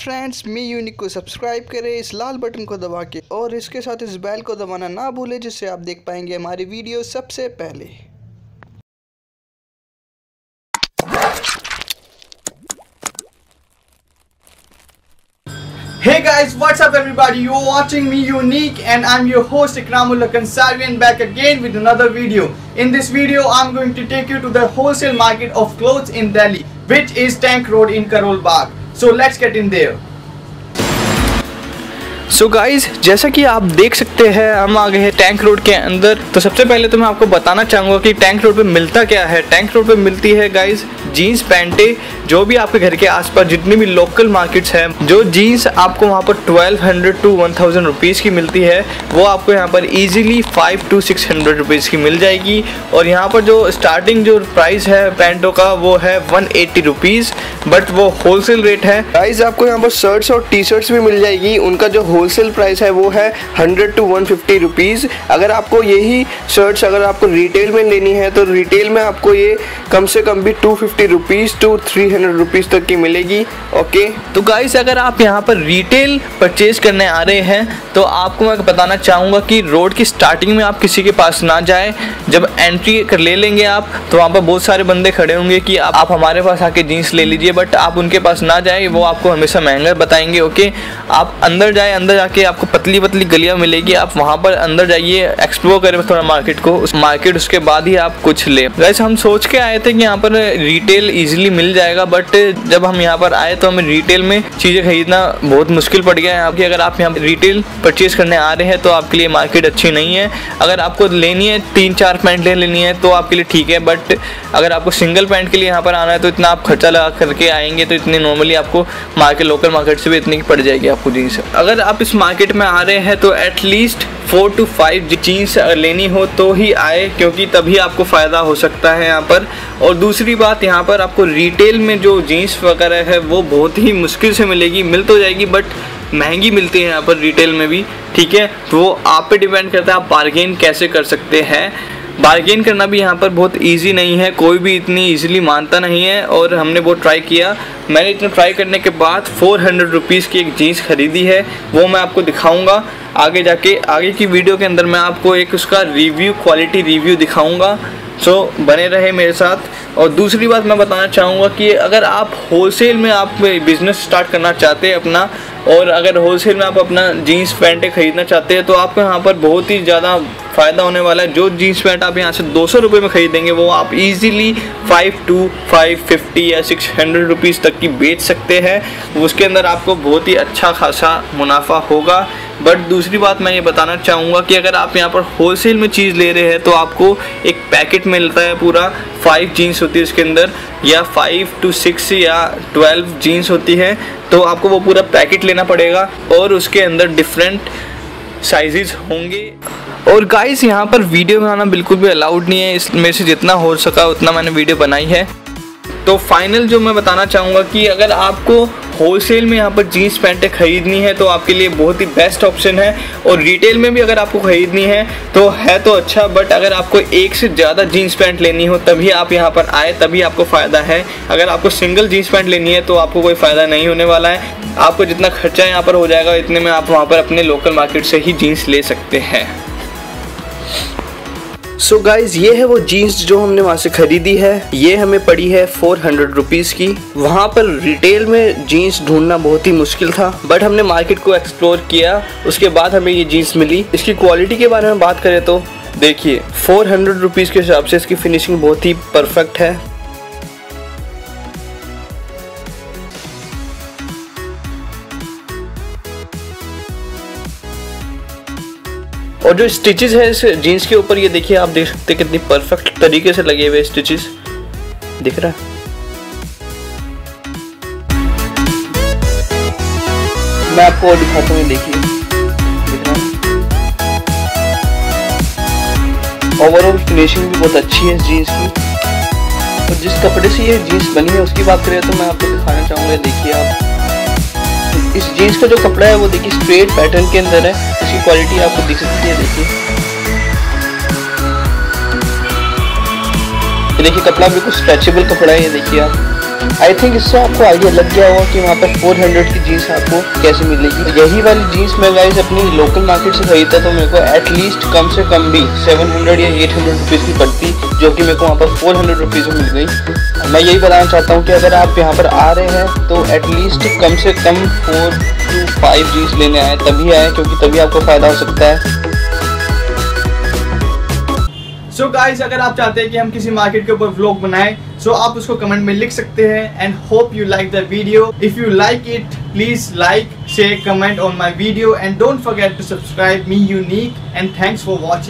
Friends me unique को subscribe करें इस लाल बटन को दबा के और इसके साथ इस बेल को दबाना ना भूलें जिससे आप देख पाएँगे हमारी वीडियो सबसे पहले Hey guys, what's up everybody? You're watching me Unique and I'm your host Ikramullah Kansarian back again with another video. In this video, I'm going to take you to the wholesale market of clothes in Delhi, which is Tank Road in Karol Bagh. So let's get in there. So so guys जैसा कि आप देख सकते हैं, हम आ गए हैं tank road के अंदर। तो सबसे पहले तो मैं आपको बताना चाहूँगा कि टैंक रोड पे मिलता क्या है। टैंक रोड पे मिलती है गाइज़ जीन्स पैंटे जो भी आपके घर के आसपास जितनी भी लोकल मार्केट्स हैं, जो जीन्स आपको वहाँ पर 1200 टू 1000 रुपीज़ की मिलती है, वो आपको यहाँ पर इजीली 5 टू 600 रुपीज़ की मिल जाएगी। और यहाँ पर जो स्टार्टिंग जो प्राइस है पैंटों का, वो है 180 रुपीज़ बट वो होलसेल रेट है। गाइस आपको यहाँ पर शर्ट्स और टी शर्ट्स भी मिल जाएगी। उनका जो होलसेल प्राइस है वो है hundred to one fifty rupees अगर आपको यही शर्ट्स अगर आपको रिटेल में लेनी है तो रिटेल में आपको ये कम से कम भी two fifty rupees to three hundred rupees तक की मिलेगी ओके तो गाइस अगर आप यहाँ पर रिटेल परचेज करने आ रहे हैं तो आपको मैं बताना चाहूँगा कि रोड की स्टार्टिंग में आप किसी के पास ना जाए। जब एंट्री कर ले लेंगे आप तो वहाँ पर बहुत सारे बंदे खड़े होंगे कि आप, आप हमारे पास आके जीन्स ले लीजिए बट आप उनके पास ना जाए वो आपको हमेशा महँगा बताएँगे ओके आप अंदर जाए अंदर जाके आपको पतली पतली गलियाँ मिलेगी। आप वहाँ पर अंदर जाइए एक्सप्लोर करें थोड़ा मार्केट को। उस मार्केट उसके बाद ही आप कुछ ले। वैसे हम सोच के आए थे कि यहाँ पर रिटेल ईजिली मिल जाएगा बट जब हम यहाँ पर आए तो हमें रिटेल में चीज़ें खरीदना बहुत मुश्किल पड़ गया है। आपकी अगर आप यहाँ रिटेल परचेज करने आ रहे हैं तो आपके लिए मार्केट अच्छी नहीं है। अगर आपको लेनी है तीन चार पैंट ले लेनी है तो आपके लिए ठीक है। बट अगर आपको सिंगल पैंट के लिए यहाँ पर आना है तो इतना आप खर्चा लगा करके आएँगे तो इतनी नॉर्मली आपको मार्केट लोकल मार्केट से भी इतनी पड़ जाएगी आपको जीन्स अगर आप इस मार्केट में आ रहे हैं तो at least four to five jeans लेनी हो तो ही आए, क्योंकि तभी आपको फ़ायदा हो सकता है यहाँ पर। और दूसरी बात, यहाँ पर आपको रिटेल में जो जीन्स वगैरह है, वो बहुत ही मुश्किल से मिलेगी, मिल तो जाएगी बट महँगी मिलती है यहाँ पर रिटेल में भी, ठीक है? तो वो आप पे डिपेंड करता है, आप बार्गेन कैसे कर सकते हैं? बार्गेन करना भी यहाँ पर बहुत इजी नहीं है, कोई भी इतनी इजीली मानता नहीं है और हमने वो ट्राई किया। मैंने इतना ट्राई करने के बाद फोर हंड्रेड रुपीज़ की एक जीन्स खरीदी है, वो मैं आपको दिखाऊँगा। आगे जाके, आगे की वीडियो के अंदर मैं आपको एक उसका रिव्यू क्वालिटी रिव्यू दिखाऊँगा। सो so, बने रहे मेरे साथ। और दूसरी बात मैं बताना चाहूँगा कि अगर आप होलसेल में आप बिज़नेस स्टार्ट करना चाहते हैं अपना और अगर होलसेल में आप अपना जीन्स पैंटें ख़रीदना चाहते हैं तो आपको यहाँ पर बहुत ही ज़्यादा फ़ायदा होने वाला है। जो जीन्स पैंट आप यहाँ से दो सौ रुपये में ख़रीदेंगे वो आप easily five to five fifty या सिक्स हंड्रेड रुपीज़ तक की बेच सकते हैं। उसके अंदर आपको बहुत ही अच्छा खासा मुनाफा होगा। बट दूसरी बात मैं ये बताना चाहूँगा कि अगर आप यहाँ पर होलसेल में चीज़ ले रहे हैं तो आपको एक पैकेट मिलता है पूरा। फाइव जीन्स होती है उसके अंदर, या फाइव टू सिक्स या ट्वेल्व जीन्स होती है तो आपको वो पूरा पैकेट लेना पड़ेगा और उसके अंदर डिफरेंट साइजेस होंगे। और गाइस यहाँ पर वीडियो बनाना बिल्कुल भी अलाउड नहीं है। इसमें से जितना हो सका, उतना मैंने वीडियो बनाई है। तो फाइनल जो मैं बताना चाहूँगा कि अगर आपको होलसेल में यहाँ पर जीन्स पैंटें ख़रीदनी है तो आपके लिए बहुत ही बेस्ट ऑप्शन है। और रिटेल में भी अगर आपको ख़रीदनी है तो है तो अच्छा बट अगर आपको एक से ज़्यादा जीन्स पैंट लेनी हो, तभी आप यहाँ पर आए, तभी आपको फ़ायदा है। अगर आपको सिंगल जीन्स पैंट लेनी है तो आपको कोई फ़ायदा नहीं होने वाला है। आपको जितना खर्चा यहाँ पर हो जाएगा, इतने में आप वहाँ पर अपने लोकल मार्केट से ही जीन्स ले सकते हैं। सो so गाइज़ ये है वो जीन्स जो हमने वहाँ से खरीदी है। ये हमें पड़ी है फोर हंड्रेड रुपीज़ की। वहाँ पर रिटेल में जीन्स ढूंढना बहुत ही मुश्किल था बट हमने मार्केट को एक्सप्लोर किया। उसके बाद हमें ये जीन्स मिली। इसकी क्वालिटी के बारे में बात करें तो देखिए फोर हंड्रेड रुपीज़ के हिसाब से इसकी फिनिशिंग बहुत ही परफेक्ट है। और जो स्टिचेस है इस जीन्स के ऊपर, ये देखिए, आप देख सकते हैं कितनी परफेक्ट तरीके से लगे हुए स्टिचेस दिख रहा है? मैं आपको और दिखाता हूँ देखिए। ओवरऑल फिनिशिंग भी बहुत अच्छी है इस जीन्स की। और जिस कपड़े से ये जीन्स बनी है, उसकी बात करें तो मैं आपको दिखाना चाहूँगा देखिए आप। इस जीन्स का जो कपड़ा है, वो देखिए स्ट्रेट पैटर्न के अंदर है। इसकी क्वालिटी आपको दिख सकती है, देखिए। देखिए, कपड़ा बिल्कुल स्ट्रेचेबल कपड़ा है, ये देखिए आप। आई थिंक इससे आपको आइडिया लग गया होगा कि वहाँ पर 400 की जीन्स आपको कैसे मिलेगी। यही वाली जीन्स मैं गाइस अपनी लोकल मार्केट से खरीदता तो मेरे को एटलीस्ट कम से कम भी 700 या 800 रुपीज़ की पड़ती, जो कि मेरे को वहाँ पर 400 रुपीज़ में मिल गई। मैं यही बताना चाहता हूँ कि अगर आप यहाँ पर आ रहे हैं तो एटलीस्ट कम से कम फोर टू फाइव जीन्स लेने आए, तभी आए, क्योंकि तभी आपको फ़ायदा हो सकता है। सो so गाइस अगर आप चाहते हैं कि हम किसी मार्केट के ऊपर व्लॉग बनाएँ सो so आप उसको कमेंट में लिख सकते हैं and hope you like the video if you like it please like share comment on my video and don't forget to subscribe me unique and thanks for watching